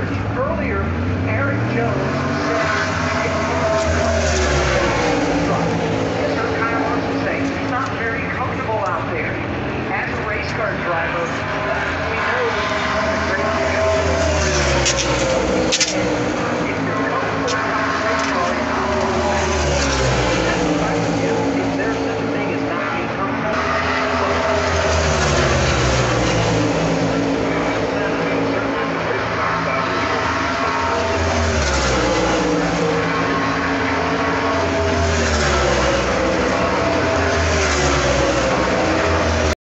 numbers. Earlier, Aaron Jones said Mr. Kyle Larson saying he's not very comfortable out there. As a race car driver,